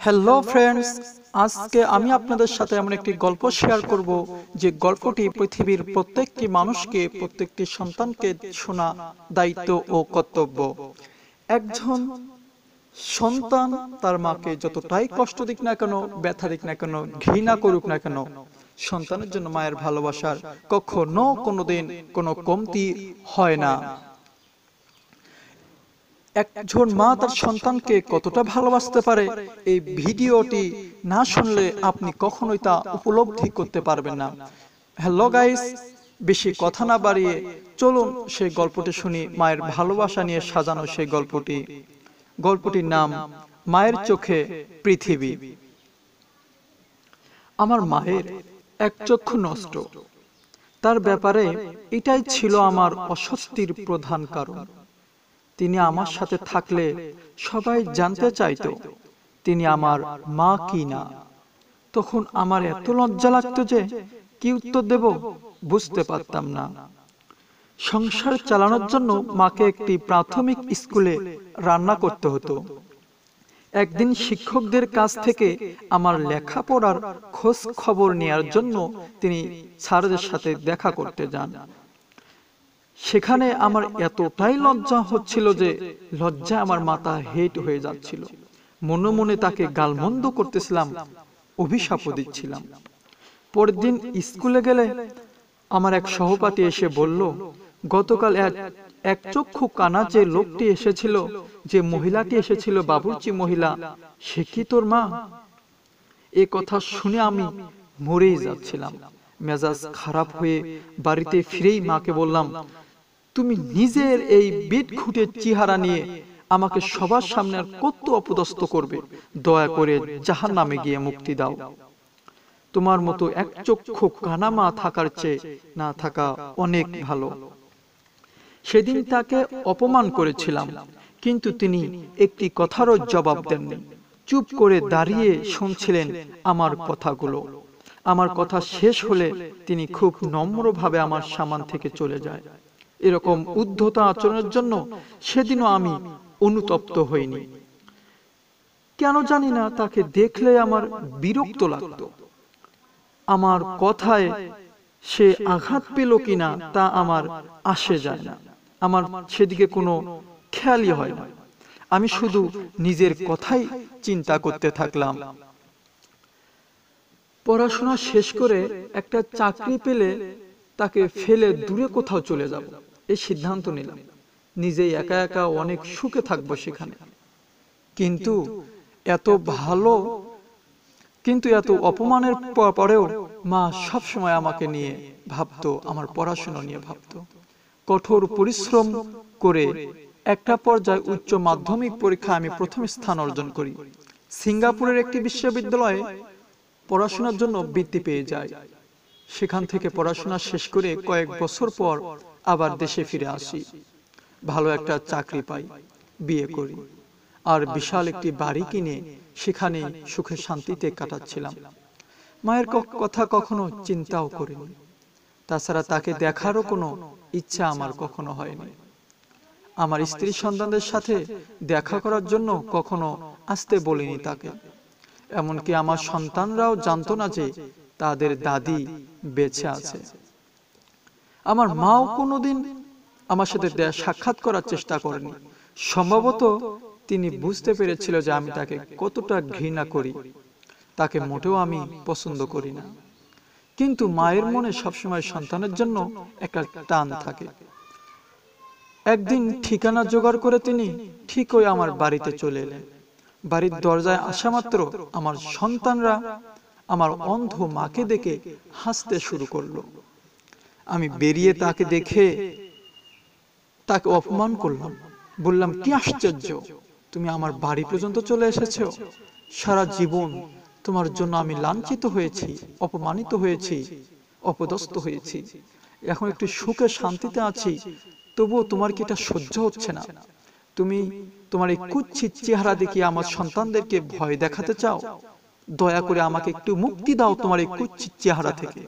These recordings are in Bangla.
হ্যালো ফ্রেন্ডস আজকে আমি আপনাদের সাথে এমন একটি গল্প শেয়ার করব যে গল্পটি পৃথিবীর প্রত্যেকটি মানুষকে, প্রত্যেকটি সন্তানকে শোনা দায়িত্ব ও কর্তব্য। একজন সন্তান তার মাকে যতটাই কষ্ট দিক না কেন, ব্যথা দিক না কেন, ঘৃণা করুক না কেন, সন্তানের জন্য মায়ের ভালোবাসার কখনো কোনোদিন কোনো কমতি হয় না। একজন মা তার সন্তানকে কতটা ভালোবাসতে পারে, এই ভিডিওটি না শুনলে আপনি কখনোই তা উপলব্ধি করতে পারবেন না। হ্যালো গাইস, বেশি কথা না বাড়িয়ে চলুন সেই গল্পটি শুনি, মায়ের ভালোবাসা নিয়ে সাজানো সেই গল্পটি। গল্পটির নাম, মায়ের চোখে পৃথিবী। আমার মায়ের এক চক্ষু নষ্ট। তার ব্যাপারে এটাই ছিল আমার অস্বস্তির প্রধান কারণ। তিনি আমার সাথে থাকলে সবাই জানতে চাইতো তিনি আমার মা কি না? তখন আমার এত লজ্জা লাগতো যে কি উত্তর দেব? বুঝতে পারতাম না। সংসার চালানোর জন্য মাকে একটি প্রাথমিক স্কুলে রান্না করতে হতো। একদিন শিক্ষকদের কাছ থেকে আমার লেখাপড়ার খোঁজ খবর নেয়ার জন্য তিনি স্যারদের সাথে দেখা করতে যান। সেখানে আমার এতটাই লজ্জা হচ্ছিল যে লজ্জা আমার মাথা হেট হয়ে যাচ্ছিল। মনে মনে তাকে গালমন্দ করতেছিলাম, অভিশাপও দিচ্ছিলাম। পরের দিন স্কুলে গেলে আমার এক সহপাঠী এসে বলল, গতকাল এক চক্ষু কানা যে লোকটি এসেছিল, যে মহিলাটি এসেছিল বাবুর্চি মহিলা, সে কি তোর মা? এ কথা শুনে আমি মরেই যাচ্ছিলাম। মেজাজ খারাপ হয়ে বাড়িতে ফিরেই মাকে বললাম তুমি নিজের এই বিট খুঁটের চেহারা নিয়ে আমাকে সবার সামনে আর কত অপদস্থ করবে? দয়া করে জাহার নামে গিয়ে মুক্তি দাও। তোমার মতো এক চক্ষু কানামা থাকার চেয়ে না থাকা অনেক ভালো। সেদিন তাকে অপমান করেছিলাম, কিন্তু তিনি একটি কথারও জবাব দেননি। চুপ করে দাঁড়িয়ে শুনছিলেন আমার কথাগুলো। আমার কথা শেষ হলে তিনি খুব নম্রভাবে আমার সামান থেকে চলে যায়। এরকম উদ্ধতা আচরণের জন্য সেদিনও আমি অনুতপ্ত হইনি। কেন জানি না তাকে দেখলে আমার বিরক্ত লাগতো। আমার কথায় সে আঘাত পেল কিনা তা আমার আসে যায় না। আমার সেদিকে কোনো খেয়ালই হয় না। আমি শুধু নিজের কথাই চিন্তা করতে থাকলাম। পড়াশোনা শেষ করে একটা চাকরি পেলে তাকে ফেলে দূরে কোথাও চলে যাব। এই সিদ্ধান্ত নিলাম। নিজেই একা একা অনেক সুখে থাকব সেখানে। কিন্তু এত ভালো, কিন্তু এত অপমানের পরেও মা সব সময় আমাকে নিয়ে ভাবতো, আমার পড়াশোনা নিয়ে ভাবতো। কঠোর পরিশ্রম করে একটা পর্যায়ে উচ্চ মাধ্যমিক পরীক্ষা আমি প্রথম স্থান অর্জন করি। সিঙ্গাপুরের একটি বিশ্ববিদ্যালয়ে পড়াশোনার জন্য বৃত্তি পেয়ে যায়। সেখান থেকে পড়াশোনা শেষ করে কয়েক বছর পর আবার দেশে ফিরে আসি। ভালো একটা চাকরি পাই বিয়ে করি। আর বিশাল একটি বাড়ি কিনে সেখানে সুখে শান্তিতে কাটাচ্ছিলাম। মায়ের কথা কখনো চিন্তাও করিনি। তাছাড়া তাকে দেখারও কোনো ইচ্ছা আমার কখনো হয়নি। আমার স্ত্রী সন্তানদের সাথে দেখা করার জন্য কখনো আসতে বলিনি তাকে। এমনকি আমার সন্তানরাও জানতো না যে তাদের দাদি বেঁচে আছে। আমার মাও কোনোদিন আমার সাথে সাক্ষাৎ করার চেষ্টা করেনি। সম্ভবত তিনি বুঝতে পেরেছিল যে আমি তাকে কতটা ঘৃণা করি। তাকে মোটেও আমি পছন্দ করি না। কিন্তু মায়ের মনে সবসময় সন্তানের জন্য একটা টান থাকে। একদিন ঠিকানা জোগাড় করে তিনি ঠিক ওই আমার বাড়িতে চলে এলেন। বাড়ির দরজায় আসা মাত্র আমার সন্তানরা আমার অন্ধ মাকে দেখে হাসতে শুরু করল। আমি বেরিয়ে তাকে দেখে তাকে অপমান করলাম। বললাম কি আশ্চর্য তুমি আমার বাড়ি পর্যন্ত চলে এসেছ। সারা জীবন তোমার জন্য আমি লাঞ্ছিত হয়েছি অপমানিত হয়েছি অপদস্থ হয়েছি। এখন একটু সুখে শান্তিতে আছি তবুও তোমার কি এটা সহ্য হচ্ছে না? তুমি তোমার এই কুচ্ছিত চেহারা দেখিয়ে আমার সন্তানদেরকে ভয় দেখাতে চাও? দয়া করে আমাকে একটু মুক্তি দাও তোমার এই কুচ্ছিত চেহারা থেকে।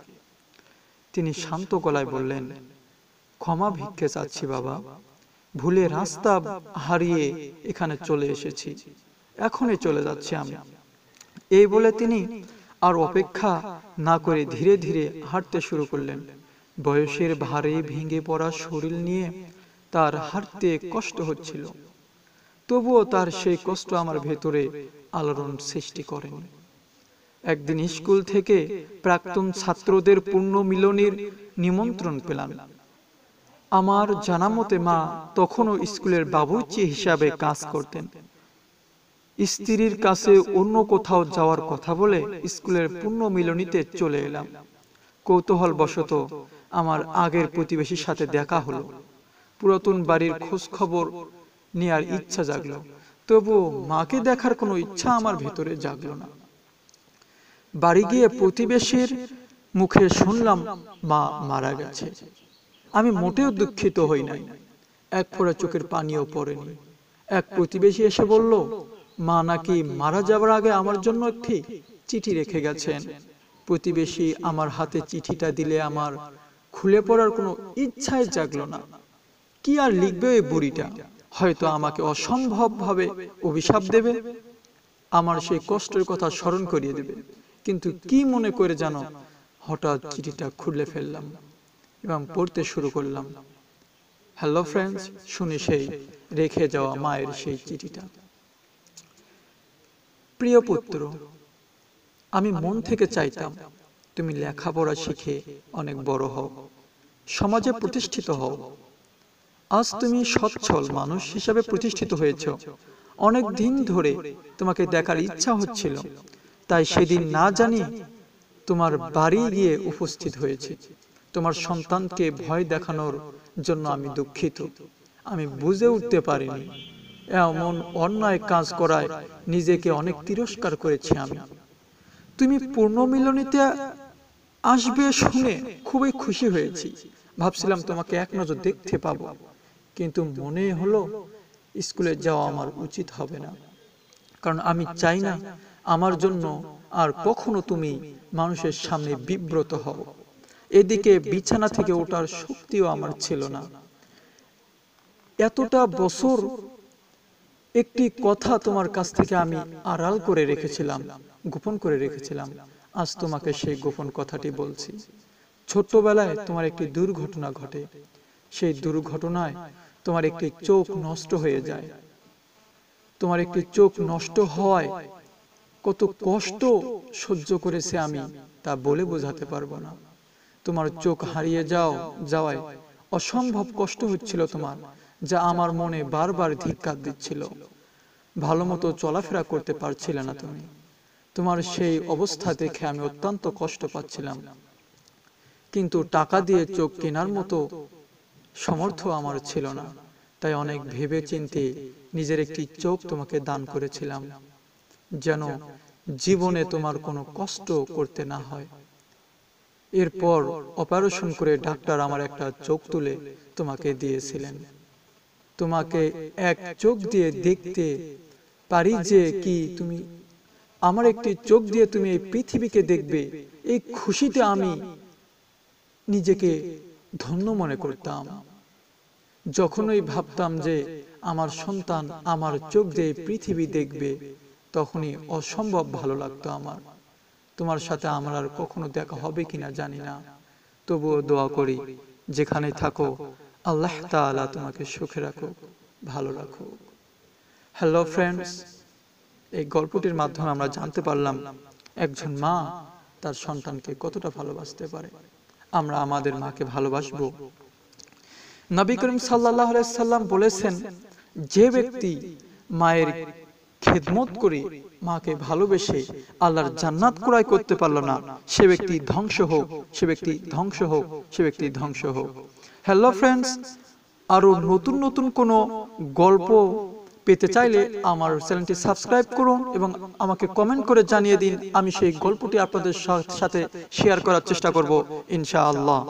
তিনি শান্ত গলায় বললেন ক্ষমা ভিক্ষে চাচ্ছি বাবা। ভুলে রাস্তা হারিয়ে এখানে চলে এসেছি। এখনই চলে যাচ্ছি আমি। এই বলে তিনি আর অপেক্ষা না করে ধীরে ধীরে হাঁটতে শুরু করলেন। বয়সের ভারে ভেঙে পড়া শরীর নিয়ে তার হাঁটতে কষ্ট হচ্ছিল। তবুও তার সেই কষ্ট আমার ভেতরে আলোড়ন সৃষ্টি করেনি। একদিন স্কুল থেকে প্রাক্তন ছাত্রদের পূর্ণ মিলনের নিমন্ত্রণ পেলাম। আমার জানা মতে মা তখনও স্কুলের বাবুর্চি হিসাবে কাজ করতেন। স্ত্রীর কাছে অন্য কোথাও যাওয়ার কথা বলে স্কুলের পূর্ণ মিলনীতে চলে এলাম। কৌতূহল বশত আমার আগের প্রতিবেশীর সাথে দেখা হলো। পুরাতন বাড়ির খোঁজ খবর নেয়ার ইচ্ছা জাগলো। তবু মাকে দেখার কোনো ইচ্ছা আমার ভেতরে জাগলো না। বাড়ি গিয়ে প্রতিবেশীর মুখে শুনলাম মা মারা গেছে। আমি মোটেও দুঃখিত হই নাই। এক ফোঁড়া চোখের পানিও পড়েনি। এক প্রতিবেশী এসে বলল মা নাকি মারা যাবার আগে আমার জন্য একটি চিঠি রেখে গেছেন। প্রতিবেশী আমার হাতে চিঠিটা দিলে আমার খুলে পড়ার কোনো ইচ্ছাই জাগলো না। কি আর লিখবে ওই বুড়িটা? হয়তো আমাকে অসম্ভব ভাবে অভিশাপ দেবে। আমার সেই কষ্টের কথা স্মরণ করিয়ে দেবে কিন্তু কি মনে করে জানো? হঠাৎ চিঠিটা খুলে ফেললাম এবং পড়তে শুরু করলাম। হ্যালো ফ্রেন্ডস শুনি সেই রেখে যাওয়া মায়ের সেই চিঠিটা। প্রিয় পুত্র, আমি মন থেকে চাইতাম তুমি লেখাপড়া শিখে অনেক বড় হও, সমাজে প্রতিষ্ঠিত হও। আজ তুমি সচ্ছল মানুষ হিসাবে প্রতিষ্ঠিত হয়েছ। অনেক দিন ধরে তোমাকে দেখার ইচ্ছা হচ্ছিল। তাই সেদিন না জানি তোমার বাড়ি গিয়ে উপস্থিত হয়েছে। তোমার সন্তানকে ভয় দেখানোর জন্য আমি দুঃখিত। আমি বুঝে উঠতে পারিনি। এমন অন্যায় কাজ করায় নিজেকে অনেক তিরস্কার করেছি আমি। তুমি পূর্ণ মিলনীতে আসবে শুনে খুবই খুশি হয়েছি। ভাবছিলাম তোমাকে এক নজর দেখতে পাবো। কিন্তু মনে হলো স্কুলে যাওয়া আমার উচিত হবে না। কারণ আমি চাই না আমার জন্য আর কখনো তুমি মানুষের সামনে বিব্রত হও। এদিকে বিছানা থেকে ওঠার শক্তিও আমার ছিল না। এতটা বছর একটি কথা তোমার কাছ থেকে আমি আড়াল করে রেখেছিলাম, গোপন করে রেখেছিলাম। আজ তোমাকে সেই গোপন কথাটি বলছি। ছোট্টবেলায় তোমার একটি দুর্ঘটনা ঘটে। সেই দুর্ঘটনায় তোমার একটি চোখ নষ্ট হয়ে যায়। তোমার একটি চোখ নষ্ট হওয়ায় কত কষ্ট সহ্য করেছে আমি, তা বলে বোঝাতে পারব না। তোমার চোখ হারিয়ে যাও, যাওয়ায় অসম্ভব কষ্ট হচ্ছিল তোমার, যা আমার মনে বারবার ধিক্কার দিচ্ছিল। ভালো মতো চলাফেরা করতে পারছিলে না তুমি। তোমার সেই অবস্থা দেখে আমি অত্যন্ত কষ্ট পাচ্ছিলাম। কিন্তু টাকা দিয়ে চোখ কেনার মতো সমর্থ আমার ছিল না, তাই অনেক ভেবে চিনতে নিজের একটি চোখ তোমাকে দান করেছিলাম। যেন জীবনে তোমার কোনো কষ্ট করতে না হয়। এরপর অপারেশন করে ডাক্তার আমার একটা চোখ তুলে তোমাকে দিয়েছিলেন। তোমাকে এক চোখ দিয়ে দেখতে পারি যে কি তুমি, আমার একটি চোখ দিয়ে তুমি এই পৃথিবীকে দেখবে, এই খুশিতে আমি নিজেকে ধন্য মনে করতাম। যখনই ভাবতাম যে আমার সন্তান আমার চোখ দিয়ে পৃথিবী দেখবে তখনই অসম্ভব ভালো লাগতো আমার। তোমার সাথে আমার আর কখনো দেখা হবে কিনা জানি না। তবুও দোয়া করি, যেখানে থাকো, আল্লাহ তাআলা তোমাকে সুখে রাখো ভালো রাখো হ্যালো ফ্রেন্ডস এই গল্পটির মাধ্যমে আমরা জানতে পারলাম, একজন মা তার সন্তানকে কতটা ভালোবাসতে পারে। আমরা আমাদের মাকে ভালোবাসবো। নবী করিম সাল্লাহ সাল্লাম বলেছেন, যে ব্যক্তি মায়ের খেদমত করে, মাকে ভালোবেসে আল্লাহর জান্নাত ক্রয় করতে পারল না। সে ব্যক্তি ধ্বংস হোক, সে ব্যক্তি ধ্বংস হোক, সে ব্যক্তি ধ্বংস হোক। হ্যালো ফ্রেন্ডস, আরও নতুন নতুন কোনো গল্প পেতে চাইলে আমার চ্যানেলটি সাবস্ক্রাইব করুন এবং আমাকে কমেন্ট করে জানিয়ে দিন। আমি সেই গল্পটি আপনাদের সাথে শেয়ার করার চেষ্টা করব, ইনশাআল্লাহ।